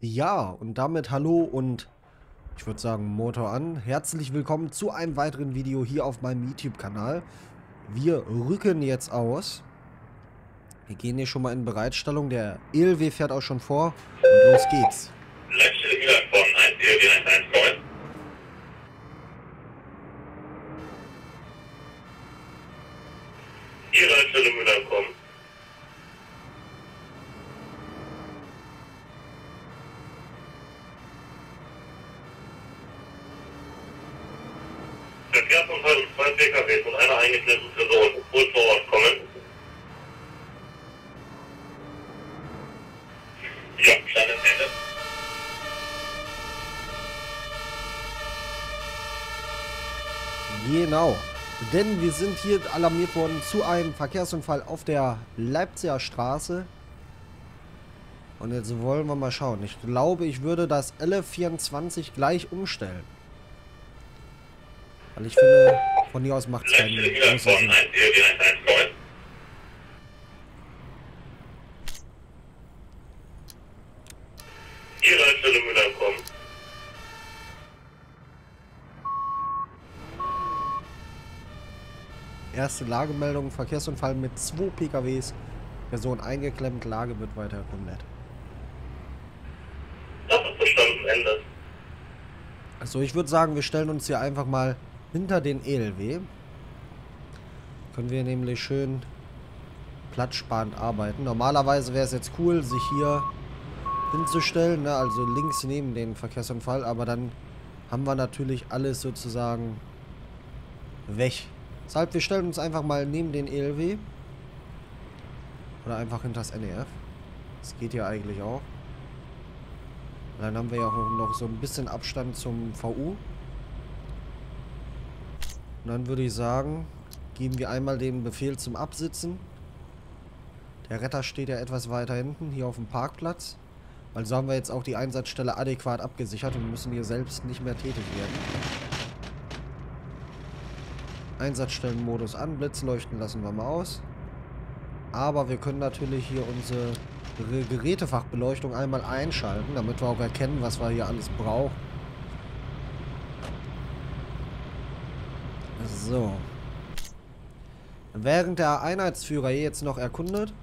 Ja, und damit hallo und ich würde sagen Motor an. Herzlich willkommen zu einem weiteren Video hier auf meinem YouTube-Kanal. Wir rücken jetzt aus. Wir gehen hier schon mal in Bereitstellung. Der ELW fährt auch schon vor und los geht's. Leitstelle wieder von 1 ELW 119. Ihre Leitstelle Müller kommen. Verkehrsunfall und zwei PKWs und einer eingeklemmten Person. Wohl vor Ort kommen. Ja, kleines Ende. Genau. Denn wir sind hier alarmiert worden zu einem Verkehrsunfall auf der Leipziger Straße. Und jetzt wollen wir mal schauen. Ich glaube, ich würde das LF24 gleich umstellen. Weil ich finde, von hier aus macht es keinen großen Sinn. 1 ELW 119. Ihre Leitstelle Müller kommen. Erste Lagemeldung, Verkehrsunfall mit zwei PKWs. Person eingeklemmt, Lage wird weiter erkundet. Das ist verstanden, Ende. Also ich würde sagen, wir stellen uns hier einfach mal hinter den ELW. Können wir nämlich schön platzsparend arbeiten. Normalerweise wäre es jetzt cool, sich hier hinzustellen, ne? also links neben den Verkehrsunfall, aber dann haben wir natürlich alles sozusagen weg. Deshalb, wir stellen uns einfach mal neben den ELW. Oder einfach hinter das NEF. Das geht ja eigentlich auch. Dann haben wir ja auch noch so ein bisschen Abstand zum VU. Und dann würde ich sagen, geben wir einmal den Befehl zum Absitzen. Der Retter steht ja etwas weiter hinten, hier auf dem Parkplatz. Weil so haben wir jetzt auch die Einsatzstelle adäquat abgesichert und müssen hier selbst nicht mehr tätig werden. Einsatzstellenmodus an, Blitz leuchten lassen wir mal aus. Aber wir können natürlich hier unsere Re- Gerätefachbeleuchtung einmal einschalten, damit wir auch erkennen, was wir hier alles brauchen. So. Während der Einheitsführer hier jetzt noch erkundet,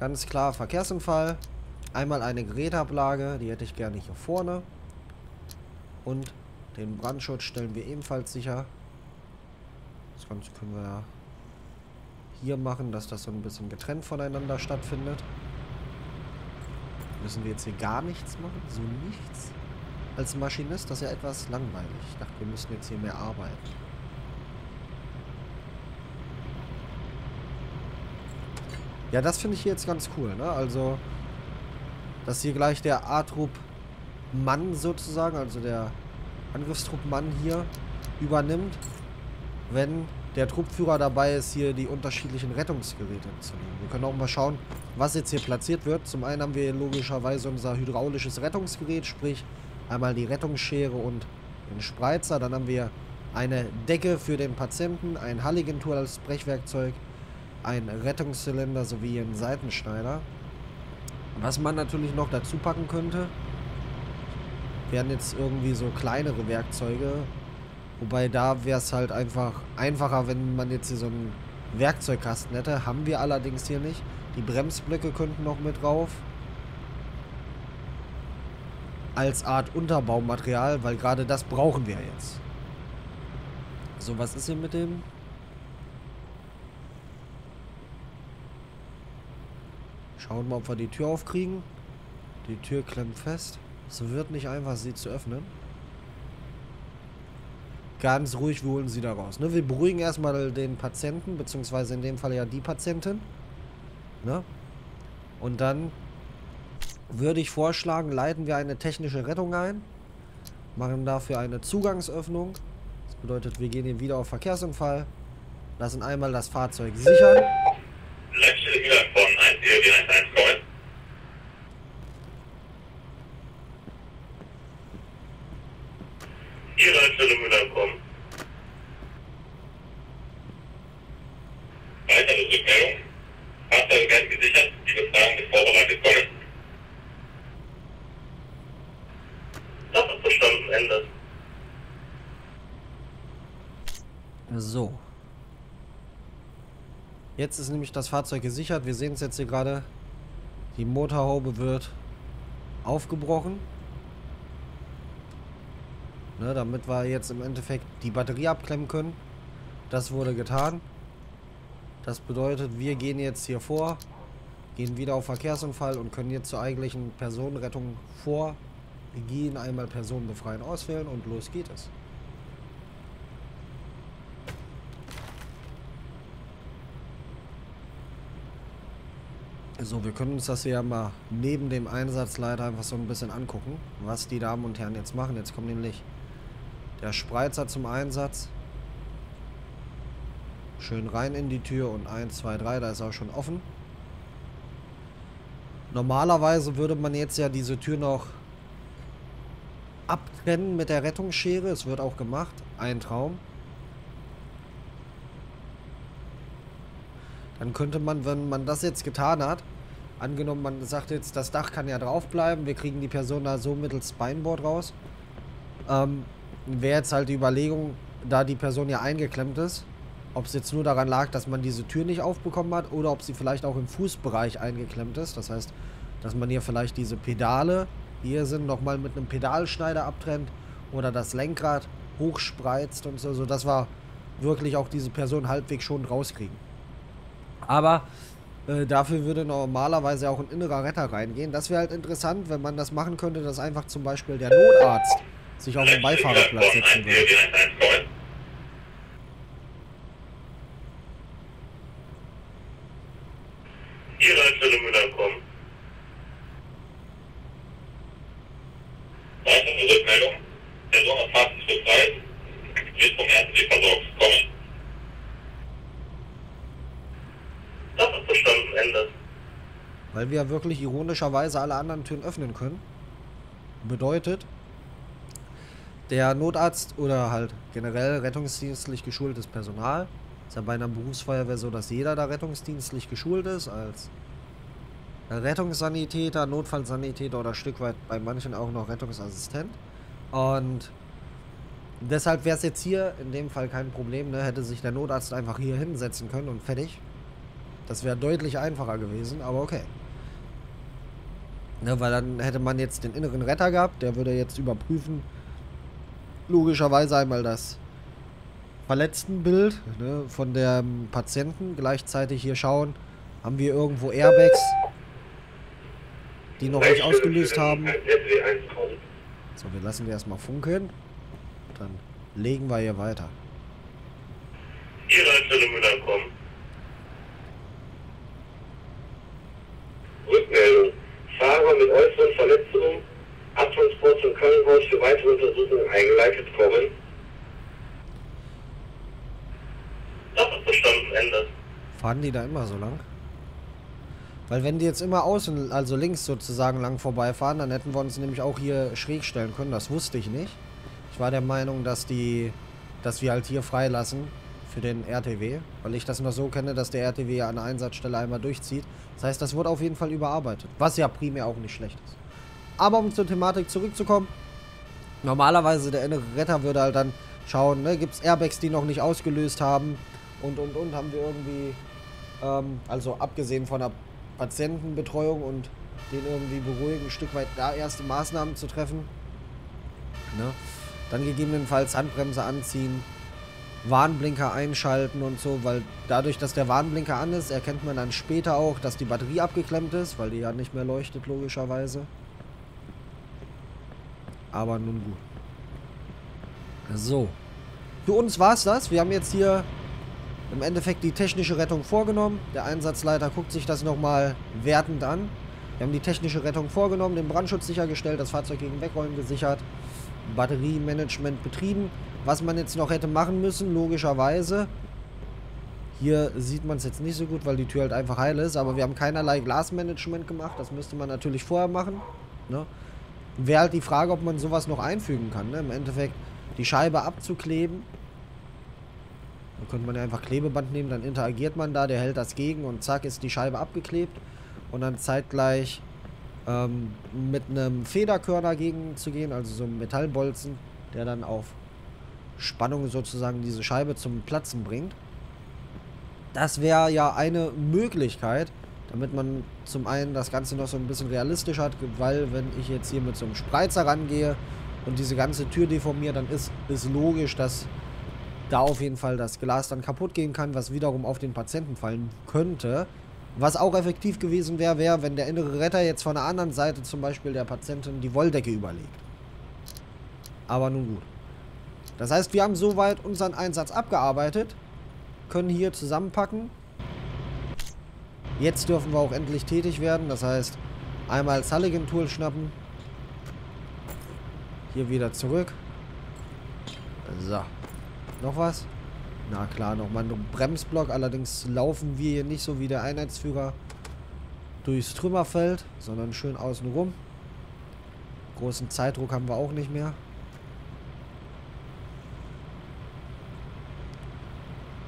ganz klar Verkehrsunfall, einmal eine Geräteablage, die hätte ich gerne hier vorne. Und den Brandschutz stellen wir ebenfalls sicher. Das Ganze können wir hier machen, dass das so ein bisschen getrennt voneinander stattfindet. Müssen wir jetzt hier gar nichts machen? So nichts? Als Maschinist, das ist ja etwas langweilig. Ich dachte, wir müssen jetzt hier mehr arbeiten. Ja, das finde ich jetzt ganz cool, ne? Also, dass hier gleich der A-Trupp Mann sozusagen, also der Angriffstrupp Mann hier übernimmt, wenn der Truppführer dabei ist, hier die unterschiedlichen Rettungsgeräte zu nehmen. Wir können auch mal schauen, was jetzt hier platziert wird. Zum einen haben wir hier logischerweise unser hydraulisches Rettungsgerät, sprich einmal die Rettungsschere und den Spreizer. Dann haben wir eine Decke für den Patienten, ein Halligentool als Brechwerkzeug, ein Rettungszylinder sowie einen Seitenschneider. Was man natürlich noch dazu packen könnte, wären jetzt irgendwie so kleinere Werkzeuge. Wobei da wäre es halt einfach einfacher, wenn man jetzt hier so einen Werkzeugkasten hätte. Haben wir allerdings hier nicht. Die Bremsblöcke könnten noch mit drauf. Als Art Unterbaumaterial, weil gerade das brauchen wir jetzt. So, was ist hier mit dem? Schauen wir, ob wir die Tür aufkriegen. Die Tür klemmt fest. Es wird nicht einfach, sie zu öffnen. Ganz ruhig, wir holen sie da raus. Ne? Wir beruhigen erstmal den Patienten, beziehungsweise in dem Fall ja die Patientin. Ne? Und dann würde ich vorschlagen, leiten wir eine technische Rettung ein. Machen dafür eine Zugangsöffnung. Das bedeutet, wir gehen hier wieder auf Verkehrsunfall. Lassen einmal das Fahrzeug sichern. Leitstelle wieder von 1 ELW 119. Ihre Leitstelle Müller kommen. Weitere Rückmeldung. Fahrzeuge werden gesichert, die Befragung ist vorbereitet kommen. verstanden, Ende. So. Jetzt ist nämlich das Fahrzeug gesichert. Wir sehen es jetzt hier gerade. Die Motorhaube wird aufgebrochen. Ne, damit wir jetzt im Endeffekt die Batterie abklemmen können. Das wurde getan. Das bedeutet, wir gehen jetzt hier vor, gehen wieder auf Verkehrsunfall und können jetzt zur eigentlichen Personenrettung vorgehen, einmal Personen befreien, auswählen und los geht es. So, wir können uns das hier mal neben dem Einsatzleiter einfach so ein bisschen angucken, was die Damen und Herren jetzt machen. Jetzt kommt nämlich der Spreizer zum Einsatz. Schön rein in die Tür und 1, 2, 3, da ist auch schon offen. Normalerweise würde man jetzt ja diese Tür noch abtrennen mit der Rettungsschere. Es wird auch gemacht. Ein Traum. Dann könnte man, wenn man das jetzt getan hat, angenommen, man sagt jetzt, das Dach kann ja drauf bleiben, wir kriegen die Person da so mittels Spineboard raus, ähm, wäre jetzt halt die Überlegung, da die Person ja eingeklemmt ist, ob es jetzt nur daran lag, dass man diese Tür nicht aufbekommen hat oder ob sie vielleicht auch im Fußbereich eingeklemmt ist. Das heißt, dass man hier vielleicht diese Pedale, die hier sind, nochmal mit einem Pedalschneider abtrennt oder das Lenkrad hochspreizt und so, sodass wir wirklich auch diese Person halbwegs schon rauskriegen. Aber äh, dafür würde normalerweise auch ein innerer Retter reingehen. Das wäre halt interessant, wenn man das machen könnte, dass einfach zum Beispiel der Notarzt sich auf den Beifahrerplatz setzen würde. Hier Leitstelle Müller kommen. Weitere Rückmeldung. Person auf Fahrtenschritt 3 wird vom RTW versorgt. Kommen. Das ist verstanden, Ende. Weil wir wirklich ironischerweise alle anderen Türen öffnen können. Bedeutet, der Notarzt oder halt generell rettungsdienstlich geschultes Personal, ist ja bei einer Berufsfeuerwehr so, dass jeder da rettungsdienstlich geschult ist, als Rettungssanitäter, Notfallsanitäter oder Stück weit bei manchen auch noch Rettungsassistent. Und deshalb wäre es jetzt hier in dem Fall kein Problem, ne? hätte sich der Notarzt einfach hier hinsetzen können und fertig. Das wäre deutlich einfacher gewesen, aber okay. Ne, weil dann hätte man jetzt den inneren Retter gehabt, der würde jetzt überprüfen, logischerweise einmal das Verletztenbild ne, von dem Patienten, gleichzeitig hier schauen, haben wir irgendwo Airbags, die noch nicht ausgelöst haben. So, wir lassen die erstmal funkeln. Dann legen wir hier weiter. Leitstelle Müller kommen. Rückmeldung. Fahrer mit äußeren Verletzungen, Abtransport zum Krankenhaus für weitere Untersuchungen eingeleitet kommen. Das ist verstanden, Ende. Fahren die da immer so lang? Weil wenn die jetzt immer außen, also links sozusagen lang vorbeifahren, dann hätten wir uns nämlich auch hier schräg stellen können. Das wusste ich nicht. Ich war der Meinung, dass die, dass wir halt hier freilassen für den RTW, weil ich das noch so kenne, dass der RTW an der Einsatzstelle einmal durchzieht. Das heißt, das wurde auf jeden Fall überarbeitet, was ja primär auch nicht schlecht ist. Aber um zur Thematik zurückzukommen, normalerweise der innere Retter würde halt dann schauen, ne, gibt es Airbags, die noch nicht ausgelöst haben und und und haben wir irgendwie, ähm, also abgesehen von der Patientenbetreuung und den irgendwie beruhigen, ein Stück weit da erste Maßnahmen zu treffen. Ne? Dann gegebenenfalls Handbremse anziehen, Warnblinker einschalten und so, weil dadurch, dass der Warnblinker an ist, erkennt man dann später auch, dass die Batterie abgeklemmt ist, weil die ja nicht mehr leuchtet, logischerweise. Aber nun gut. So. Für uns war es das. Wir haben jetzt hier im Endeffekt die technische Rettung vorgenommen. Der Einsatzleiter guckt sich das nochmal wertend an. Wir haben die technische Rettung vorgenommen, den Brandschutz sichergestellt, das Fahrzeug gegen Wegrollen gesichert, Batteriemanagement betrieben. Was man jetzt noch hätte machen müssen, logischerweise. Hier sieht man es jetzt nicht so gut, weil die Tür halt einfach heil ist. Aber wir haben keinerlei Glasmanagement gemacht. Das müsste man natürlich vorher machen. Ne? Wäre halt die Frage, ob man sowas noch einfügen kann. Ne? Im Endeffekt die Scheibe abzukleben. Dann könnte man ja einfach Klebeband nehmen, dann interagiert man da, der hält das gegen und zack ist die Scheibe abgeklebt. Und dann zeitgleich ähm, mit einem Federkörner dagegen zu gehen, also so einem Metallbolzen, der dann auf Spannung sozusagen diese Scheibe zum Platzen bringt. Das wäre ja eine Möglichkeit, damit man zum einen das Ganze noch so ein bisschen realistisch hat, weil wenn ich jetzt hier mit so einem Spreizer rangehe und diese ganze Tür deformiere, dann ist es logisch, dass da auf jeden Fall das Glas dann kaputt gehen kann, was wiederum auf den Patienten fallen könnte. Was auch effektiv gewesen wäre, wäre, wenn der innere Retter jetzt von der anderen Seite zum Beispiel der Patientin die Wolldecke überlegt. Aber nun gut. Das heißt, wir haben soweit unseren Einsatz abgearbeitet, können hier zusammenpacken. Jetzt dürfen wir auch endlich tätig werden. Das heißt, einmal Sulligan-Tool schnappen. Hier wieder zurück. So. Noch was? Na klar, nochmal ein Bremsblock. Allerdings laufen wir hier nicht so wie der Einheitsführer durchs Trümmerfeld, sondern schön außen rum. Großen Zeitdruck haben wir auch nicht mehr.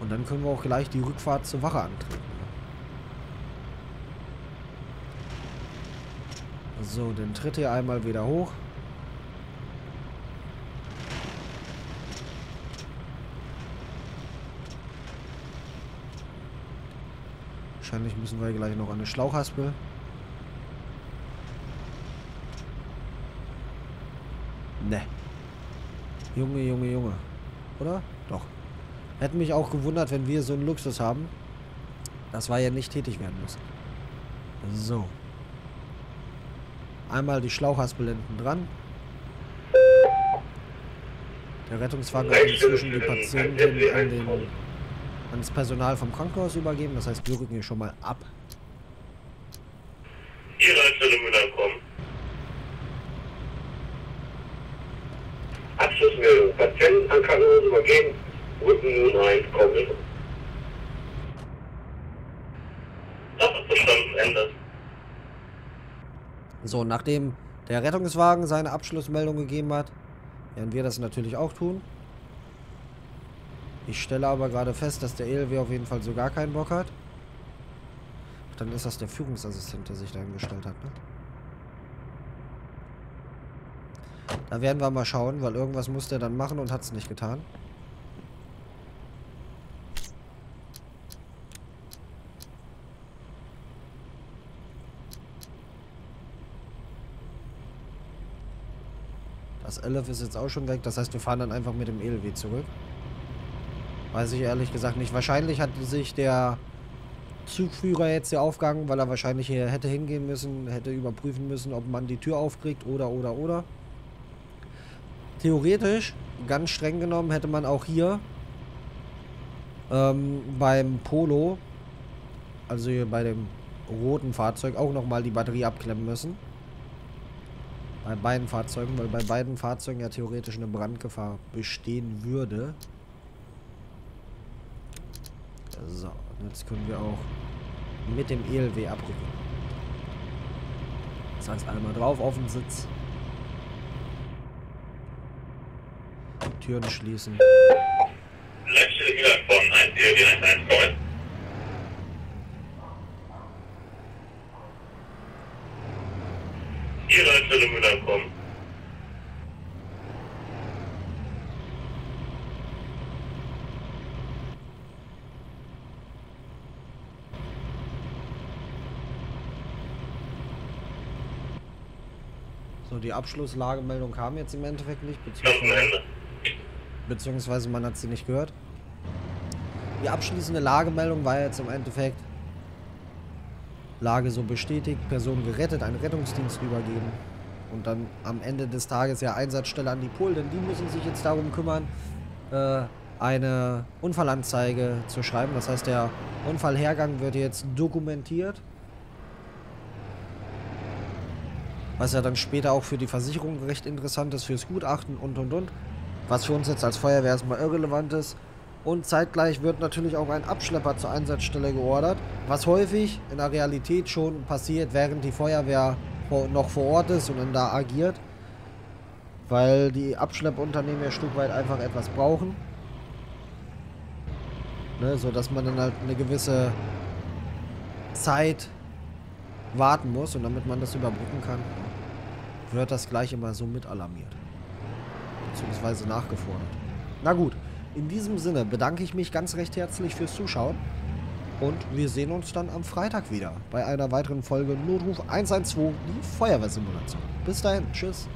Und dann können wir auch gleich die Rückfahrt zur Wache antreten. So, dann tritt hier einmal wieder hoch. Wahrscheinlich müssen wir gleich noch eine Schlauchhaspel. Ne. Junge, Junge, Junge. Oder? Doch. Hätte mich auch gewundert, wenn wir so einen Luxus haben. dass wir ja nicht tätig werden müssen. So. Einmal die Schlauchhaspel hinten dran. Der Rettungswagen hat inzwischen die Patientin an den ans Personal vom Krankenhaus übergeben. Das heißt, wir rücken hier schon mal ab. Ihre Stelle Müller kommen. Abschlussmeldung. Patienten an Krankenhaus übergeben. Rücken nun ein. Kommen. Das ist verstanden. Ende. So, nachdem der Rettungswagen seine Abschlussmeldung gegeben hat, werden wir das natürlich auch tun. Ich stelle aber gerade fest, dass der ELW auf jeden Fall so gar keinen Bock hat. Dann ist das der Führungsassistent, der sich dahingestellt hat, ne? Da werden wir mal schauen, weil irgendwas muss der dann machen und hat es nicht getan. Das 11 ist jetzt auch schon weg, das heißt, wir fahren dann einfach mit dem ELW zurück. Weiß ich ehrlich gesagt nicht. Wahrscheinlich hat sich der Zugführer jetzt hier aufgegangen, weil er wahrscheinlich hier hätte hingehen müssen, hätte überprüfen müssen, ob man die Tür aufkriegt oder, oder, oder. Theoretisch, ganz streng genommen, hätte man auch hier ähm, beim Polo, also hier bei dem roten Fahrzeug, auch nochmal die Batterie abklemmen müssen. Bei beiden Fahrzeugen, weil bei beiden Fahrzeugen ja theoretisch eine Brandgefahr bestehen würde. So, jetzt können wir auch mit dem ELW abrücken. Das heißt, einmal drauf auf den Sitz. Türen schließen. Wieder von 1 ELW 119. Ihre Stelle Müller kommen. So, die Abschlusslagemeldung kam jetzt im Endeffekt nicht, beziehungsweise, beziehungsweise man hat sie nicht gehört. Die abschließende Lagemeldung war jetzt im Endeffekt Lage so bestätigt, Person gerettet, einen Rettungsdienst übergeben. Und dann am Ende des Tages ja Einsatzstelle an die Pol, denn die müssen sich jetzt darum kümmern, äh, eine Unfallanzeige zu schreiben. Das heißt, der Unfallhergang wird jetzt dokumentiert Was ja dann später auch für die Versicherung recht interessant ist, fürs Gutachten und und und. Was für uns jetzt als Feuerwehr erstmal irrelevant ist. Und zeitgleich wird natürlich auch ein Abschlepper zur Einsatzstelle geordert, was häufig in der Realität schon passiert, während die Feuerwehr noch vor Ort ist und dann da agiert. Weil die Abschleppunternehmen ja ein Stück weit einfach etwas brauchen. Ne, so dass man dann halt eine gewisse Zeit warten muss und damit man das überbrücken kann, wird das gleich immer so mit alarmiert. Beziehungsweise nachgefordert. Na gut, in diesem Sinne bedanke ich mich ganz recht herzlich fürs Zuschauen. Und wir sehen uns dann am Freitag wieder bei einer weiteren Folge Notruf 112, die Feuerwehrsimulation. Bis dahin, tschüss.